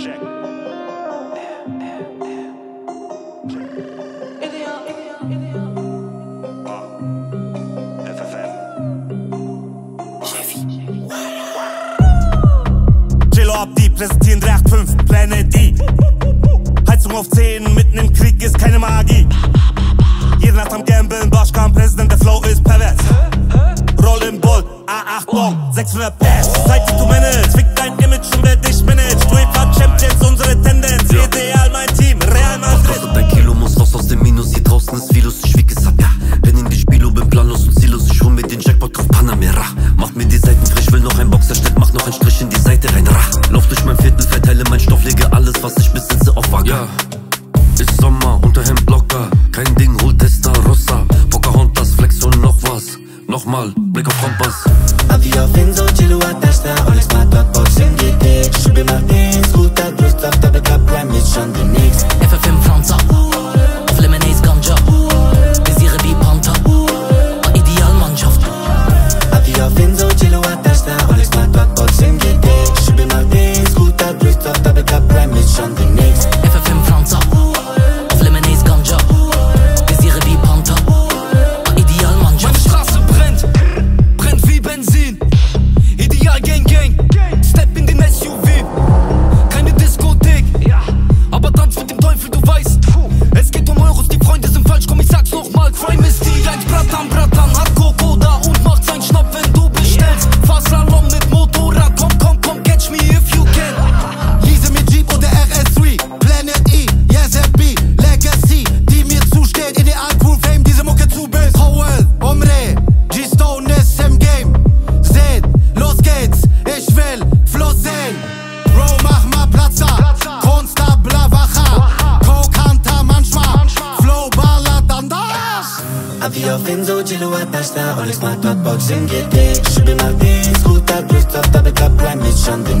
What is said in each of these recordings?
Jello Abdi präsentieren 385 Planet D. Heizung auf 10, mitten im Krieg ist keine Magie. Jede Nacht am Gambeln, Boschkan, Präsident, der Flow ist pervers. Roll im Bull, A8 Bong, 600 Pass. Zeit die du manage, fick dein Image und wer dich managt. UEFA Champions, unsere Tendenz. Ideal mein Team, Real Was Madrid. kostet ein Kilo, muss raus aus dem Minus. Hier draußen ist Virus, ich wieg es ab, ja. Renn in die Spielo, bin planlos und ziellos. Ich hol mir den Jackpot, kauf Panamera. Mach mir die Seiten frisch, will noch ein Boxerschnitt, mach noch einen Strich in die Seite rein. Rach. Lauf durch mein Viertel, verteile mein Stoff, lege alles, was ich besitze, auf Wagen. Ja. Ist Sommer, Unterhemd locker, kein Ding, hol Testarossa. Pocahontas, Flex und noch was. Nochmal, Blick auf Kompass. Allah'tan bıraktan hak A vija finzo qilu e peshte Olis ma të të boxing e te Shëbi ma be Skuta drystot të beka premi të shëndin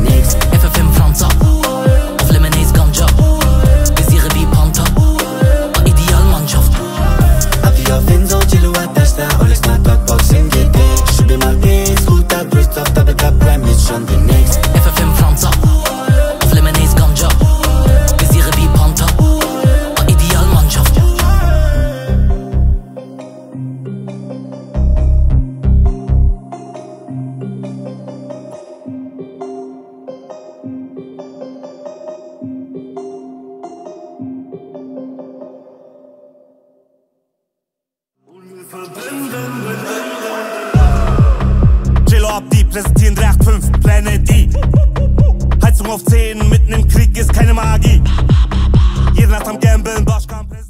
Jello Abdi präsentieren 385 Pläne die. Heizung auf 10, mitten im Krieg ist keine Magie. Jeden Nacht am Gambeln, Bosch kam präsentieren.